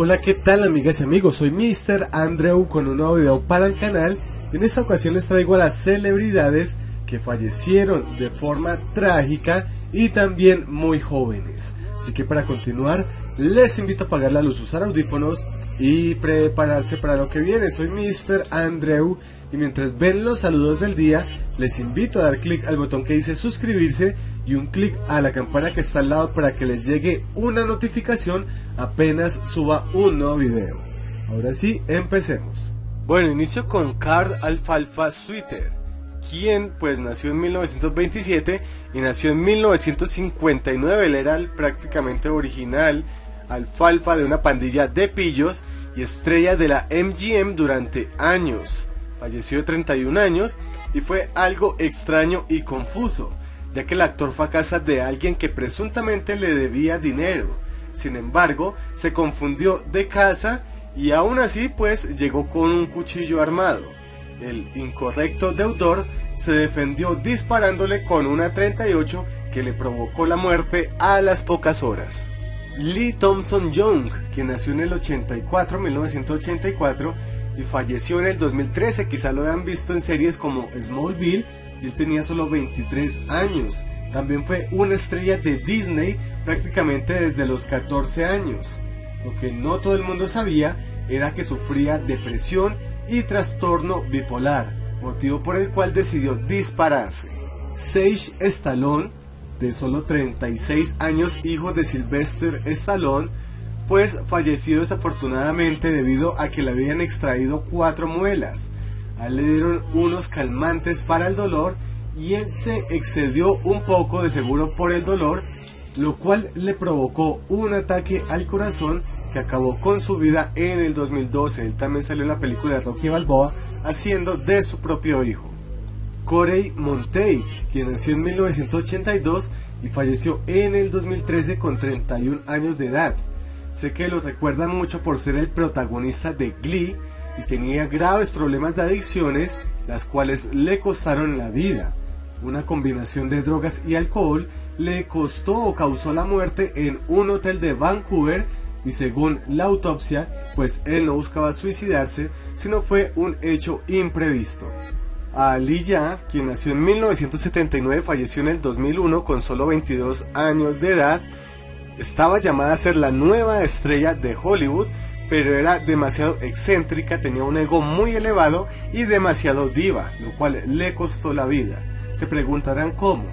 Hola, ¿qué tal amigas y amigos? Soy Mr. Andrew con un nuevo video para el canal. En esta ocasión les traigo a las celebridades que fallecieron de forma trágica y también muy jóvenes. Así que para continuar, les invito a apagar la luz, usar audífonos y prepararse para lo que viene. Soy Mr. Andrew y mientras ven los saludos del día, les invito a dar clic al botón que dice suscribirse y un clic a la campana que está al lado para que les llegue una notificación apenas suba un nuevo video. Ahora sí, empecemos. Bueno, inicio con Carl Alfalfa Sweeter, quien pues nació en 1927 y nació en 1959. Él era el prácticamente original alfalfa de una pandilla de pillos y estrella de la MGM durante años. Falleció de 31 años y fue algo extraño y confuso, ya que el actor fue a casa de alguien que presuntamente le debía dinero. Sin embargo, se confundió de casa y aún así pues llegó con un cuchillo armado. El incorrecto deudor se defendió disparándole con una 38 que le provocó la muerte a las pocas horas. Lee Thompson Young, quien nació en el 84, 1984, y falleció en el 2013. Quizá lo hayan visto en series como Smallville y él tenía solo 23 años. También fue una estrella de Disney prácticamente desde los 14 años. Lo que no todo el mundo sabía era que sufría depresión y trastorno bipolar, motivo por el cual decidió dispararse. Sage Stallone, de solo 36 años, hijo de Sylvester Stallone, pues falleció desafortunadamente debido a que le habían extraído cuatro muelas. Le dieron unos calmantes para el dolor y él se excedió un poco de seguro por el dolor, lo cual le provocó un ataque al corazón que acabó con su vida en el 2012. Él también salió en la película Rocky Balboa haciendo de su propio hijo. Corey Montey, quien nació en 1982 y falleció en el 2013 con 31 años de edad. Sé que lo recuerdan mucho por ser el protagonista de Glee y tenía graves problemas de adicciones, las cuales le costaron la vida. Una combinación de drogas y alcohol le costó o causó la muerte en un hotel de Vancouver y según la autopsia, pues él no buscaba suicidarse, sino fue un hecho imprevisto. Ali Ya, quien nació en 1979, falleció en el 2001 con solo 22 años de edad estaba llamada a ser la nueva estrella de Hollywood, pero era demasiado excéntrica, tenía un ego muy elevado y demasiado diva, lo cual le costó la vida. Se preguntarán cómo.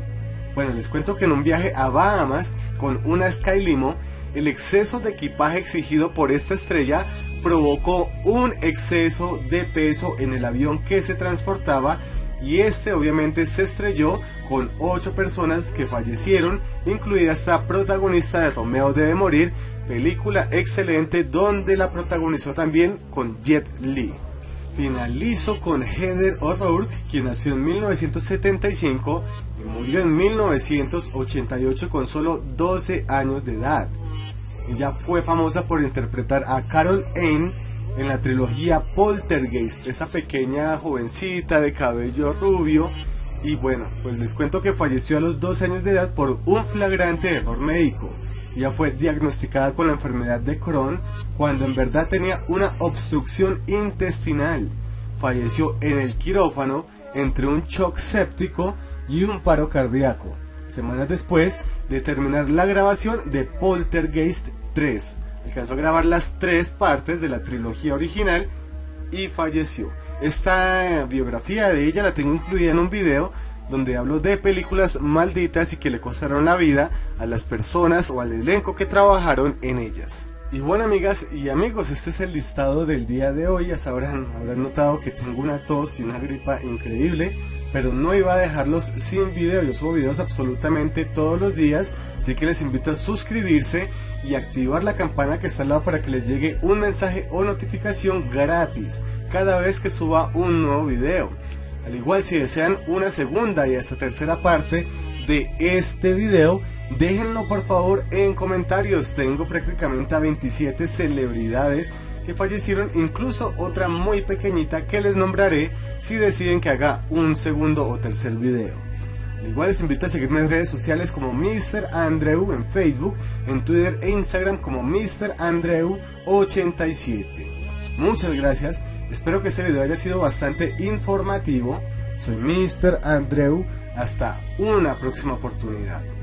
Bueno, les cuento que en un viaje a Bahamas con una Sky Limo, el exceso de equipaje exigido por esta estrella provocó un exceso de peso en el avión que se transportaba y este obviamente se estrelló con ocho personas que fallecieron, incluida esta protagonista de Romeo debe morir, película excelente donde la protagonizó también con Jet Li. Finalizo con Heather O'Rourke, quien nació en 1975 y murió en 1988 con solo 12 años de edad. Ella fue famosa por interpretar a Carol Anne en la trilogía Poltergeist, esa pequeña jovencita de cabello rubio. Y bueno, pues les cuento que falleció a los 12 años de edad por un flagrante error médico. Ella fue diagnosticada con la enfermedad de Crohn cuando en verdad tenía una obstrucción intestinal. Falleció en el quirófano entre un shock séptico y un paro cardíaco. Semanas después de terminar la grabación de Poltergeist 3 alcanzó a grabar las tres partes de la trilogía original y falleció. Esta biografía de ella la tengo incluida en un video donde hablo de películas malditas y que le costaron la vida a las personas o al elenco que trabajaron en ellas. Y bueno amigas y amigos, este es el listado del día de hoy. Ya sabrán, habrán notado que tengo una tos y una gripa increíble pero no iba a dejarlos sin video. Yo subo videos absolutamente todos los días, así que les invito a suscribirse y activar la campana que está al lado para que les llegue un mensaje o notificación gratis cada vez que suba un nuevo video. Al igual si desean una segunda y hasta tercera parte de este video, déjenlo por favor en comentarios. Tengo prácticamente a 27 celebridades que fallecieron, incluso otra muy pequeñita que les nombraré si deciden que haga un segundo o tercer video. igual les invito a seguirme en redes sociales como Mr. Andrew en Facebook, en Twitter e Instagram como Mr. Andrew87. Muchas gracias, espero que este video haya sido bastante informativo. Soy Mr. Andrew, hasta una próxima oportunidad.